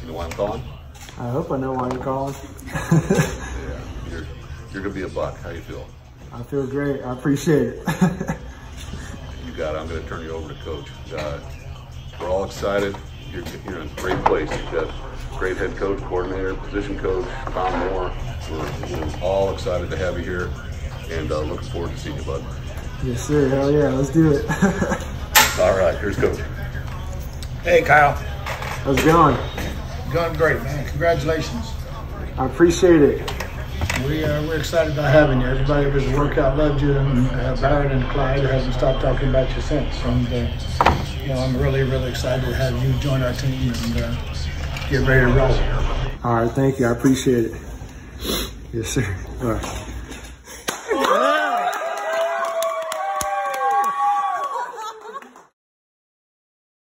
You know why I'm calling? I hope I know why you're calling. Yeah. You're, you're gonna be a Buc. How you feel? I feel great. I appreciate it. You got it. I'm gonna turn you over to coach. Uh, we're all excited. You're, you're in a great place. You've got great head coach, coordinator, position coach, Tom Moore. We're, we're all excited to have you here and uh, looking forward to seeing you, bud. yes, sir. Hell yeah. Let's do it. All right, here's coach. Hey, Kyle. How's it going? Going great, man. Congratulations. I appreciate it. We, uh, we're excited about having you. Everybody at a workout loved you, and uh, Byron and Clyde hasn't stopped talking about you since. And, uh, you know, I'm really, really excited to have you join our team and uh, get ready to roll. All right. Thank you. I appreciate it. Yes, sir. All right.